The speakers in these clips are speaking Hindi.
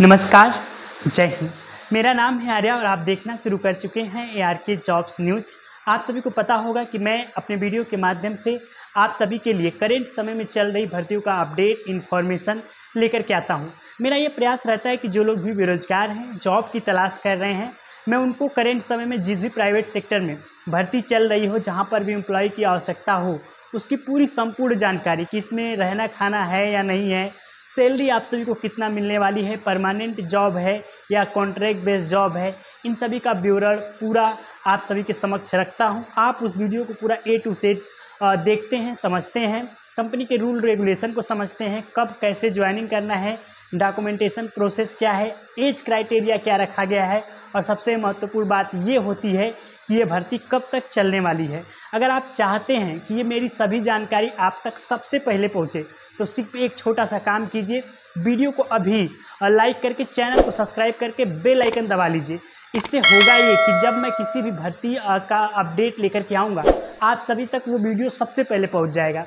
नमस्कार, जय हिंद मेरा नाम है आर्या और आप देखना शुरू कर चुके हैं A R K jobs news आप सभी को पता होगा कि मैं अपने वीडियो के माध्यम से आप सभी के लिए करेंट समय में चल रही भर्तियों का अपडेट इन्फॉर्मेशन लेकर के आता हूँ। मेरा ये प्रयास रहता है कि जो लोग भी बेरोजगार हैं जॉब की तलाश कर रहे हैं, मैं उनको करेंट समय में जिस भी प्राइवेट सेक्टर में भर्ती चल रही हो, जहाँ पर भी एम्प्लॉय की आवश्यकता हो, उसकी पूरी संपूर्ण जानकारी कि इसमें रहना खाना है या नहीं है सैलरी आप सभी को कितना मिलने वाली है? परमानेंट जॉब है या कॉन्ट्रैक्ट बेस्ड जॉब है? इन सभी का ब्यूरण पूरा आप सभी के समक्ष रखता हूँ। आप उस वीडियो को पूरा ए टू सेट देखते हैं, समझते हैं। कंपनी के रूल रेगुलेशन को समझते हैं, कब कैसे ज्वाइनिंग करना है डॉक्यूमेंटेशन प्रोसेस क्या है, एज क्राइटेरिया क्या रखा गया है और सबसे महत्वपूर्ण बात ये होती है कि ये भर्ती कब तक चलने वाली है। अगर आप चाहते हैं कि ये मेरी सभी जानकारी आप तक सबसे पहले पहुँचे तो सिर्फ़ एक छोटा सा काम कीजिए, वीडियो को अभी लाइक करके, चैनल को सब्सक्राइब करके बेल आइकन दबा लीजिए। इससे होगा ये कि जब मैं किसी भी भर्ती का अपडेट लेकर के आऊँगा, आप सभी तक वो वीडियो सबसे पहले पहुँच जाएगा।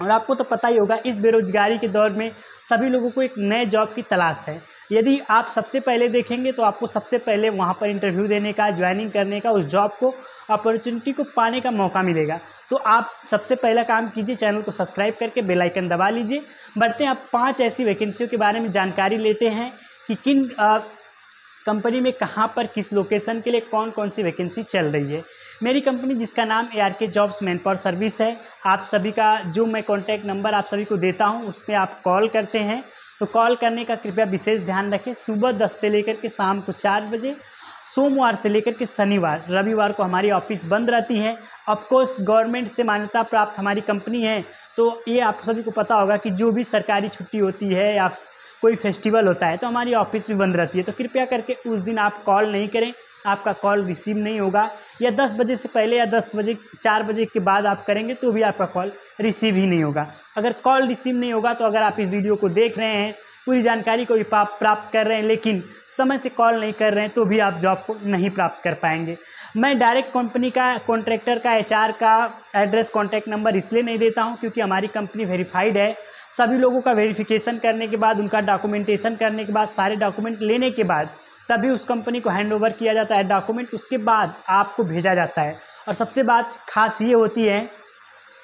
और आपको तो पता ही होगा, इस बेरोजगारी के दौर में सभी लोगों को एक नए जॉब की तलाश है। यदि आप सबसे पहले देखेंगे तो आपको सबसे पहले वहाँ पर इंटरव्यू देने का, ज्वाइनिंग करने का, उस जॉब को, अपॉर्चुनिटी को पाने का मौका मिलेगा। तो आप सबसे पहला काम कीजिए, चैनल को सब्सक्राइब करके बेल आइकन दबा लीजिए। बढ़ते हैं आप पाँच ऐसी वैकेंसियों के बारे में जानकारी लेते हैं कि किन कंपनी में कहाँ पर, किस लोकेशन के लिए कौन कौन सी वैकेंसी चल रही है? मेरी कंपनी जिसका नाम A R K jobs man power service है, आप सभी का, जो मैं कॉन्टैक्ट नंबर आप सभी को देता हूँ, उस पर आप कॉल करते हैं। तो कॉल करने का कृपया विशेष ध्यान रखें, सुबह दस से लेकर के शाम को चार बजे सोमवार से लेकर के शनिवार, रविवार को हमारी ऑफ़िस बंद रहती है। ऑफकोर्स गवर्नमेंट से मान्यता प्राप्त हमारी कंपनी है तो ये आप सभी को पता होगा कि जो भी सरकारी छुट्टी होती है या कोई फेस्टिवल होता है तो हमारी ऑफ़िस भी बंद रहती है। तो कृपया करके उस दिन आप कॉल नहीं करें, आपका कॉल रिसीव नहीं होगा। या 10 बजे से पहले या 10 बजे 4 बजे के बाद आप करेंगे तो भी आपका कॉल रिसीव ही नहीं होगा। अगर कॉल रिसीव नहीं होगा तो अगर आप इस वीडियो को देख रहे हैं पूरी जानकारी को भी प्राप्त कर रहे हैं, लेकिन समय से कॉल नहीं कर रहे हैं तो भी आप जॉब को नहीं प्राप्त कर पाएँगे। मैं डायरेक्ट कंपनी का कॉन्ट्रैक्टर का एचआर का एड्रेस कॉन्टैक्ट नंबर इसलिए नहीं देता हूँ, क्योंकि हमारी कंपनी वेरीफाइड है। सभी लोगों का वेरिफिकेशन करने के बाद, उनका डॉक्यूमेंटेशन करने के बाद, सारे डॉक्यूमेंट लेने के बाद, तभी उस कंपनी को हैंड ओवर किया जाता है। डॉक्यूमेंट उसके बाद आपको भेजा जाता है। और सबसे बात खास ये होती है,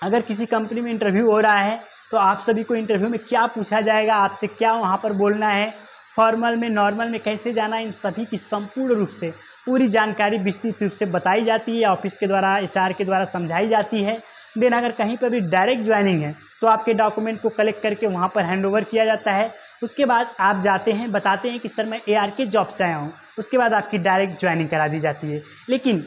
अगर किसी कंपनी में इंटरव्यू हो रहा है तो आप सभी को इंटरव्यू में क्या पूछा जाएगा, आपसे क्या वहाँ पर बोलना है फॉर्मल में नॉर्मल में कैसे जाना इन सभी की संपूर्ण रूप से पूरी जानकारी विस्तृत रूप से बताई जाती है ऑफ़िस के द्वारा एचआर के द्वारा समझाई जाती है। देन अगर कहीं पर भी डायरेक्ट ज्वाइनिंग है तो आपके डॉक्यूमेंट को कलेक्ट करके वहाँ पर हैंड ओवर किया जाता है। उसके बाद आप जाते हैं, बताते हैं कि, सर, मैं ए आर के जॉब से आया हूँ। उसके बाद आपकी डायरेक्ट ज्वाइनिंग करा दी जाती है। लेकिन,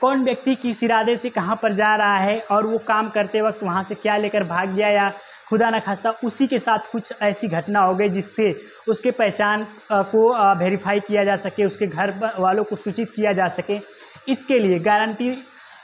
कौन व्यक्ति किस इरादे से कहाँ पर जा रहा है और वो काम करते वक्त वहाँ से क्या लेकर भाग गया या खुदा न खास्ता उसी के साथ कुछ ऐसी घटना हो गई जिससे उसके पहचान को वेरीफाई किया जा सके, उसके घर वालों को सूचित किया जा सके? इसके लिए गारंटी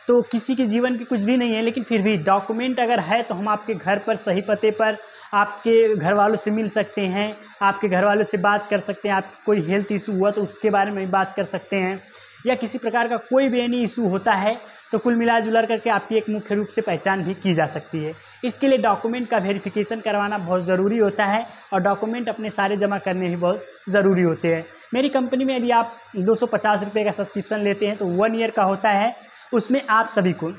तो किसी के जीवन की कुछ भी नहीं है, लेकिन फिर भी डॉक्यूमेंट अगर है तो हम आपके घर पर, सही पते पर, आपके घर वालों से मिल सकते हैं, आपके घर वालों से बात कर सकते हैं, आप कोई हेल्थ इशू हुआ तो उसके बारे में भी बात कर सकते हैं, या किसी प्रकार का कोई भी एनी इशू होता है तो कुल मिला जुला करके आपकी एक मुख्य रूप से पहचान भी की जा सकती है। इसके लिए डॉक्यूमेंट का वेरिफिकेशन करवाना बहुत ज़रूरी होता है और डॉक्यूमेंट अपने सारे जमा करने भी बहुत ज़रूरी होते हैं। मेरी कंपनी में यदि आप दो सौ का सब्सक्रिप्शन लेते हैं तो वन ईयर का होता है उसमें आप सभी को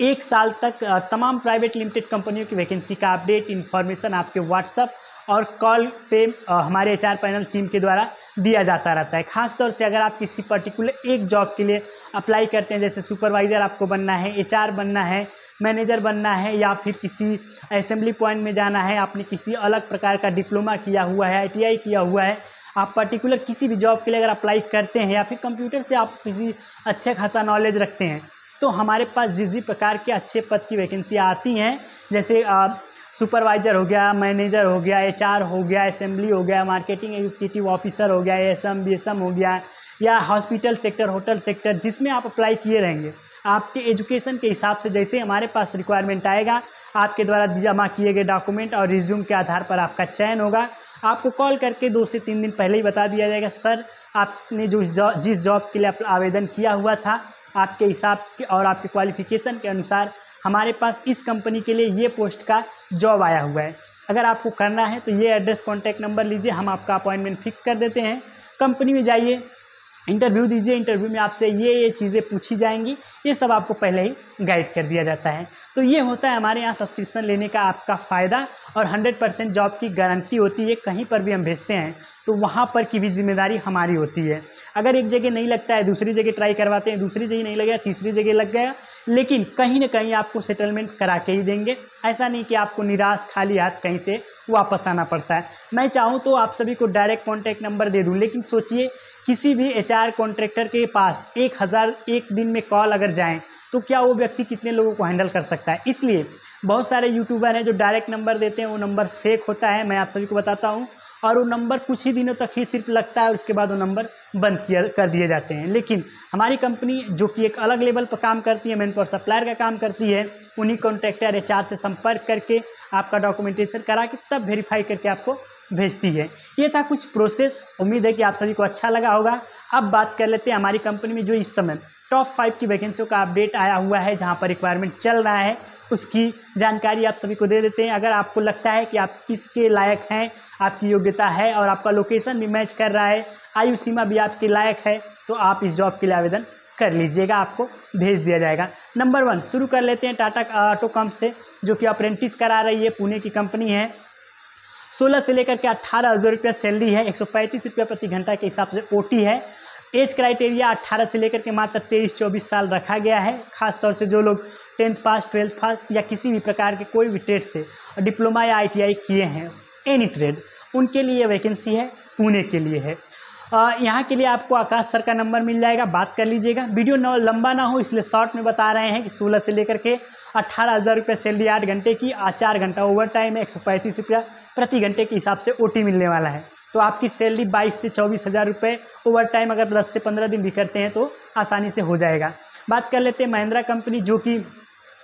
एक साल तक तमाम प्राइवेट लिमिटेड कंपनियों की वैकेंसी का अपडेट इन्फॉर्मेशन आपके व्हाट्सअप और कॉल पे हमारे एचआर पैनल टीम के द्वारा दिया जाता रहता है। खासतौर से अगर आप किसी पर्टिकुलर एक जॉब के लिए अप्लाई करते हैं, जैसे सुपरवाइज़र आपको बनना है एचआर बनना है मैनेजर बनना है, या फिर किसी असेंबली पॉइंट में जाना है, आपने किसी अलग प्रकार का डिप्लोमा किया हुआ है आईटीआई किया हुआ है आप पर्टिकुलर किसी भी जॉब के लिए अगर अप्लाई करते हैं या फिर कंप्यूटर से आप किसी अच्छे खासा नॉलेज रखते हैं तो हमारे पास जिस भी प्रकार के अच्छे पद की वैकेंसी आती हैं, जैसे सुपरवाइज़र हो गया मैनेजर हो गया एचआर हो गया असेंबली हो गया मार्केटिंग एग्जीक्यूटिव ऑफिसर हो गया एस एम हो गया, या हॉस्पिटल सेक्टर होटल सेक्टर जिसमें आप अप्लाई किए रहेंगे, आपके एजुकेशन के हिसाब से जैसे हमारे पास रिक्वायरमेंट आएगा, आपके द्वारा जमा किए गए डॉक्यूमेंट और रिज्यूम के आधार पर आपका चयन होगा आपको कॉल करके दो से तीन दिन पहले ही बता दिया जाएगा, सर, आपने जो जिस जॉब के लिए आवेदन किया हुआ था, आपके हिसाब के और आपके क्वालिफिकेशन के अनुसार हमारे पास इस कंपनी के लिए ये पोस्ट का जॉब आया हुआ है। अगर आपको करना है तो ये एड्रेस, कॉन्टैक्ट नंबर लीजिए, हम आपका अपॉइंटमेंट फिक्स कर देते हैं। कंपनी में जाइए, इंटरव्यू दीजिए, इंटरव्यू में आपसे ये ये चीज़ें पूछी जाएँगी, ये सब आपको पहले ही गाइड कर दिया जाता है। तो ये होता है हमारे यहाँ सब्सक्रिप्शन लेने का आपका फ़ायदा और 100 परसेंट जॉब की गारंटी होती है, कहीं पर भी हम भेजते हैं तो वहाँ पर की भी ज़िम्मेदारी हमारी होती है। अगर एक जगह नहीं लगता है, दूसरी जगह ट्राई करवाते हैं, दूसरी जगह नहीं लगा तीसरी जगह लग गया, लेकिन कहीं ना कहीं आपको सेटलमेंट करा के ही देंगे। ऐसा नहीं कि आपको निराश, खाली हाथ कहीं से वापस आना पड़ता है। मैं चाहूँ तो आप सभी को डायरेक्ट कॉन्टैक्ट नंबर दे दूँ, लेकिन सोचिए, किसी भी एच आर कॉन्ट्रैक्टर के पास एक हज़ार एक दिन में कॉल अगर जाएँ तो क्या वो व्यक्ति कितने लोगों को हैंडल कर सकता है? इसलिए बहुत सारे यूट्यूबर हैं जो डायरेक्ट नंबर देते हैं, वो नंबर फेक होता है, मैं आप सभी को बताता हूँ। और वो नंबर कुछ ही दिनों तक ही सिर्फ़ लगता है उसके बाद वो नंबर बंद किया, कर दिए जाते हैं। लेकिन हमारी कंपनी जो कि एक अलग लेवल पर काम करती है मैन पावर सप्लायर का काम करती है, उन्हीं कॉन्ट्रैक्टर एच से संपर्क करके आपका डॉक्यूमेंटेशन करा के तब वेरीफाई करके आपको भेजती है। ये था कुछ प्रोसेस उम्मीद है कि आप सभी को अच्छा लगा होगा। अब बात कर लेते हैं हमारी कंपनी में जो इस समय टॉप फाइव की वैकेंसियों का अपडेट आया हुआ है, जहाँ पर रिक्वायरमेंट चल रहा है, उसकी जानकारी आप सभी को दे देते हैं। अगर आपको लगता है कि आप इसके लायक हैं, आपकी योग्यता है और आपका लोकेशन भी मैच कर रहा है, आयु सीमा भी आपके लायक है तो आप इस जॉब के लिए आवेदन कर लीजिएगा, आपको भेज दिया जाएगा। नंबर वन शुरू कर लेते हैं टाटा ऑटो कम्प से, जो कि अप्रेंटिस करा रही है, पुणे की कंपनी है। सोलह से लेकर के अट्ठारह हज़ार रुपया सैलरी है, एक सौ पैंतीस रुपया प्रति घंटा के हिसाब से ओटी है। एज क्राइटेरिया अट्ठारह से लेकर के मात्र तेईस चौबीस साल रखा गया है। खासतौर से जो लोग टेंथ पास, ट्वेल्थ पास या किसी भी प्रकार के कोई भी ट्रेड से डिप्लोमा या आईटीआई किए हैं एनी ट्रेड उनके लिए वैकेंसी है, पुणे के लिए है। यहाँ के लिए आपको आकाश सर का नंबर मिल जाएगा, बात कर लीजिएगा। वीडियो न लंबा ना हो, इसलिए शॉर्ट में बता रहे हैं कि सोलह से लेकर के अट्ठारह हज़ार रुपये सैलरी आठ घंटे की आ चार घंटा ओवर टाइम है, एक सौ पैंतीस रुपया प्रति घंटे के हिसाब से ओटी मिलने वाला है। तो आपकी सैलरी बाईस से चौबीस हज़ार रुपये ओवर टाइम अगर दस से पंद्रह दिन भी करते हैं तो आसानी से हो जाएगा। बात कर लेते हैं महिंद्रा कंपनी जो कि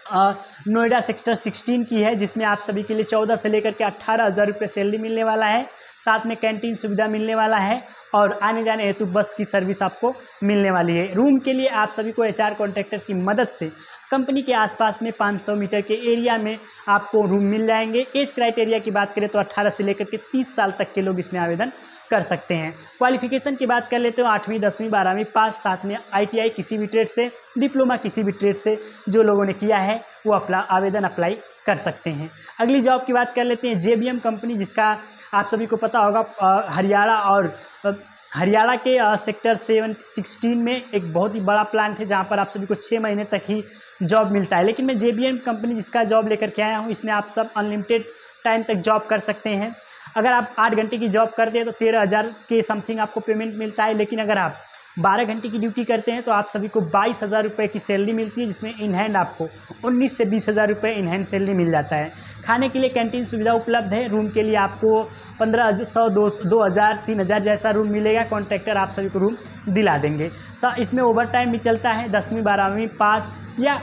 नोएडा सेक्टर 16 की है, जिसमें आप सभी के लिए 14 से लेकर के अट्ठारह हज़ार रुपये सैलरी मिलने वाला है। साथ में कैंटीन सुविधा मिलने वाला है। और आने जाने हेतु बस की सर्विस आपको मिलने वाली है। रूम के लिए आप सभी को एच आर कॉन्ट्रैक्टर की मदद से कंपनी के आसपास में 500 मीटर के एरिया में आपको रूम मिल जाएँगे। एज क्राइटेरिया की बात करें तो 18 से लेकर के 30 साल तक के लोग इसमें आवेदन कर सकते हैं। क्वालिफिकेशन की बात कर लेते हो, आठवीं, दसवीं, बारहवीं पास साथ में आईटीआई किसी भी ट्रेड से, डिप्लोमा किसी भी ट्रेड से जो लोगों ने किया है, वो अपना आवेदन अप्लाई कर सकते हैं। अगली जॉब की बात कर लेते हैं, जेबीएम कंपनी जिसका आप सभी को पता होगा हरियाणा और हरियाणा के सेक्टर सेवन सिक्सटीन में एक बहुत ही बड़ा प्लांट है, जहाँ पर आप सभी को छः महीने तक ही जॉब मिलता है। लेकिन मैं जे कंपनी जिसका जॉब लेकर के आया हूँ, इसमें आप सब अनलिमिटेड टाइम तक जॉब कर सकते हैं। अगर आप आठ घंटे की जॉब करते हैं तो तेरह हज़ार के समथिंग आपको पेमेंट मिलता है। लेकिन अगर आप बारह घंटे की ड्यूटी करते हैं तो आप सभी को बाईस हज़ार रुपये की सैलरी मिलती है, जिसमें इन हैंड आपको उन्नीस से बीस हज़ार रुपये इन हैंड सैलरी मिल जाता है। खाने के लिए कैंटीन सुविधा उपलब्ध है, रूम के लिए आपको पंद्रह सौ, दो दो हज़ार, तीन हज़ार जैसा रूम मिलेगा, कॉन्ट्रैक्टर आप सभी को रूम दिला देंगे। सर इसमें ओवर टाइम भी चलता है, दसवीं, बारहवीं पास या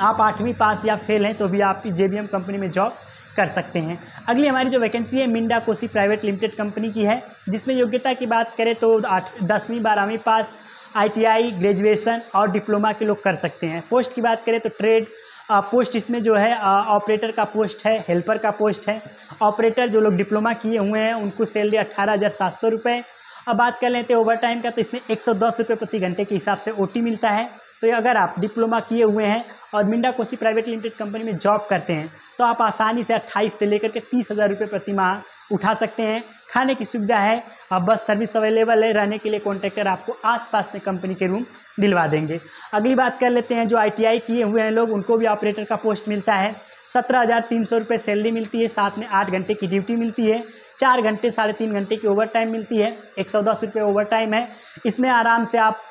आप आठवीं पास या फेल हैं तो भी आप जे कंपनी में जॉब कर सकते हैं। अगली हमारी जो वैकेंसी है, Minda Kosei private limited company की है, जिसमें योग्यता की बात करें तो आठ, दसवीं, बारहवीं पास आईटीआई ग्रेजुएशन और डिप्लोमा के लोग कर सकते हैं। पोस्ट की बात करें तो ट्रेड पोस्ट इसमें जो है ऑपरेटर का पोस्ट है हेल्पर का पोस्ट है। ऑपरेटर जो लोग डिप्लोमा किए हुए हैं, उनको सैलरी अट्ठारह हज़ार सात सौ रुपये अब बात कर लेते हैं ओवर टाइम का तो इसमें एक सौ दस रुपये प्रति घंटे के हिसाब से ओटी मिलता है। तो अगर आप डिप्लोमा किए हुए हैं और Minda Kosei private limited company में जॉब करते हैं तो आप आसानी से अट्ठाईस से लेकर के तीस हज़ार रुपये प्रति माह उठा सकते हैं। खाने की सुविधा है अब बस सर्विस अवेलेबल है, रहने के लिए कॉन्ट्रैक्टर आपको आसपास में कंपनी के रूम दिलवा देंगे। अगली बात कर लेते हैं, जो आईटीआई किए हुए हैं लोग, उनको भी ऑपरेटर का पोस्ट मिलता है। सत्रह हज़ार तीन सौ रुपये सैलरी मिलती है, साथ में आठ घंटे की ड्यूटी मिलती है, चार घंटे, साढ़े तीन घंटे की ओवर टाइम मिलती है, एक सौ दस रुपये ओवर टाइम है। इसमें आराम से आप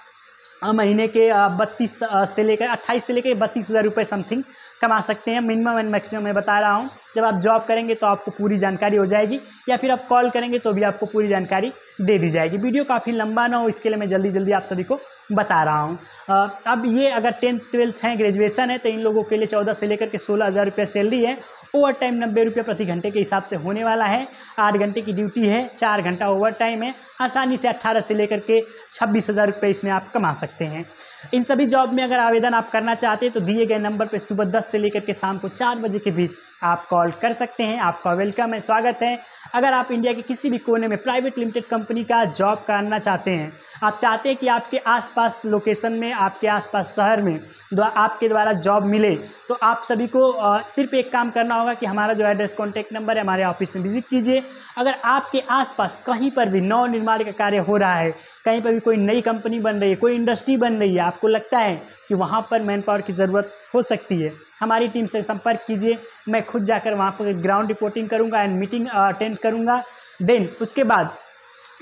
महीने के बत्तीस से लेकर, अट्ठाईस से लेकर बत्तीस हज़ार रुपये समथिंग कमा सकते हैं। मिनिमम एंड मैक्सिमम मैं बता रहा हूँ। जब आप जॉब करेंगे तो आपको पूरी जानकारी हो जाएगी, या फिर आप कॉल करेंगे तो भी आपको पूरी जानकारी दे दी जाएगी। वीडियो काफ़ी लंबा ना हो, इसके लिए मैं जल्दी जल्दी आप सभी को बता रहा हूँ। अब ये अगर टेंथ ट्वेल्थ है ग्रेजुएसन है तो इन लोगों के लिए चौदह से लेकर के सोलह हज़ार रुपये सैलरी है। ओवर टाइम नब्बे रुपये प्रति घंटे के हिसाब से होने वाला है। आठ घंटे की ड्यूटी है, चार घंटा ओवर टाइम है। आसानी से अट्ठारह से लेकर के छब्बीस हज़ार रुपये इसमें आप कमा सकते हैं। इन सभी जॉब में अगर आवेदन आप करना चाहते हैं तो दिए गए नंबर पर सुबह दस से लेकर के शाम को चार बजे के बीच आप कॉल कर सकते हैं। आपका वेलकम है, स्वागत है। अगर आप इंडिया के किसी भी कोने में प्राइवेट लिमिटेड कंपनी का जॉब करना चाहते हैं, आप चाहते हैं कि आपके आसपास लोकेशन में, आपके आसपास शहर में आपके द्वारा जॉब मिले तो आप सभी को सिर्फ़ एक काम करना होगा कि हमारा जो एड्रेस कॉन्टैक्ट नंबर है, हमारे ऑफ़िस में विज़िट कीजिए। अगर आपके आसपास कहीं पर भी नव निर्माण का कार्य हो रहा है, कहीं पर भी कोई नई कंपनी बन रही है, कोई इंडस्ट्री बन रही है, आपको लगता है कि वहाँ पर मैन पावर की ज़रूरत हो सकती है, हमारी टीम से संपर्क कीजिए। मैं खुद जाकर वहाँ पर ग्राउंड रिपोर्टिंग करूँगा एंड मीटिंग अटेंड करूँगा। देन उसके बाद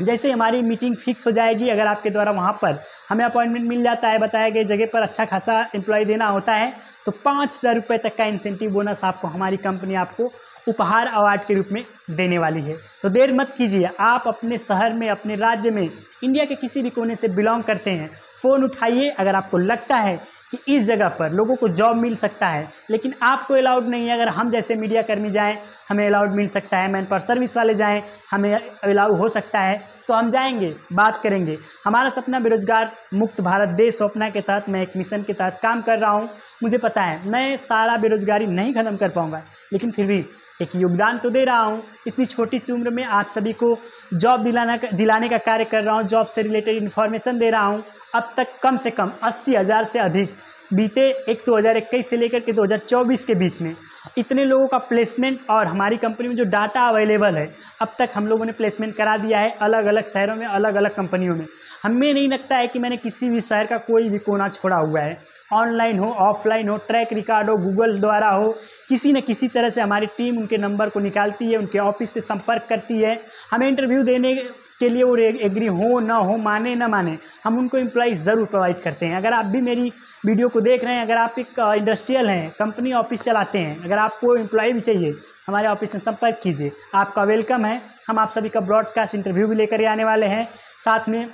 जैसे हमारी मीटिंग फिक्स हो जाएगी, अगर आपके द्वारा वहाँ पर हमें अपॉइंटमेंट मिल जाता है, बताया गया जगह पर अच्छा खासा एम्प्लॉय देना होता है तो पाँच हज़ार रुपये तक का इंसेंटिव बोनस आपको, हमारी कंपनी आपको उपहार अवार्ड के रूप में देने वाली है। तो देर मत कीजिए, आप अपने शहर में, अपने राज्य में, इंडिया के किसी भी कोने से बिलोंग करते हैं, फ़ोन उठाइए, अगर आपको लगता है कि इस जगह पर लोगों को जॉब मिल सकता है, लेकिन आपको अलाउड नहीं है, अगर हम जैसे मीडिया कर्मी जाएँ, हमें अलाउड मिल सकता है, मैन पर सर्विस वाले जाएँ, हमें अलाउ हो सकता है तो हम जाएँगे, बात करेंगे। हमारा सपना बेरोजगार मुक्त भारत देश स्वप्ना के तहत मैं एक मिशन के तहत काम कर रहा हूँ। मुझे पता है, मैं सारा बेरोजगारी नहीं ख़त्म कर पाऊँगा, लेकिन फिर भी एक योगदान तो दे रहा हूँ। इतनी छोटी सी उम्र में आप सभी को जॉब दिलाना दिलाने का कार्य कर रहा हूँ जॉब से रिलेटेड इन्फॉर्मेशन दे रहा हूँ। अब तक कम से कम अस्सी हज़ार से अधिक बीते एक दो हज़ार इक्कीस से लेकर के दो हज़ार चौबीस के बीच में। इतने लोगों का प्लेसमेंट और हमारी कंपनी में जो डाटा अवेलेबल है, अब तक हम लोगों ने प्लेसमेंट करा दिया है अलग अलग शहरों में अलग अलग कंपनियों में। हमें नहीं लगता है कि मैंने किसी भी शहर का कोई भी कोना छोड़ा हुआ है। ऑनलाइन हो, ऑफलाइन हो, ट्रैक रिकॉर्ड हो, गूगल द्वारा हो, किसी न किसी तरह से हमारी टीम उनके नंबर को निकालती है, उनके ऑफ़िस पे संपर्क करती है। हमें इंटरव्यू देने के लिए वो एग्री हो, ना हो, माने, ना माने, हम उनको एम्प्लॉय ज़रूर प्रोवाइड करते हैं। अगर आप भी मेरी वीडियो को देख रहे हैं, अगर आप एक इंडस्ट्रियल हैं कंपनी ऑफ़िस चलाते हैं, अगर आपको एम्प्लॉय भी चाहिए, हमारे ऑफ़िस में संपर्क कीजिए। आपका वेलकम है। हम आप सभी का ब्रॉडकास्ट इंटरव्यू भी लेकर आने वाले हैं। साथ में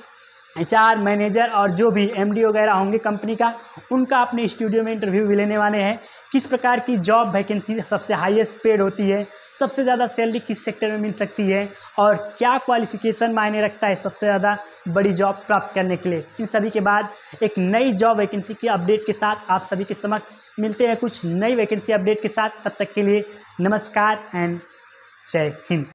एचआर मैनेजर और जो भी एम वगैरह होंगे कंपनी का उनका अपने स्टूडियो में इंटरव्यू भी लेने वाले हैं। किस प्रकार की जॉब वैकेंसी सबसे हाईएस्ट पेड होती है? सबसे ज़्यादा सैलरी किस सेक्टर में मिल सकती है? और क्या क्वालिफिकेशन मायने रखता है सबसे ज़्यादा बड़ी जॉब प्राप्त करने के लिए? इन सभी के बाद एक नई जॉब वैकेंसी की अपडेट के साथ आप सभी के समक्ष मिलते हैं कुछ नई वैकेंसी अपडेट के साथ। तब तक के लिए नमस्कार एंड जय हिंद।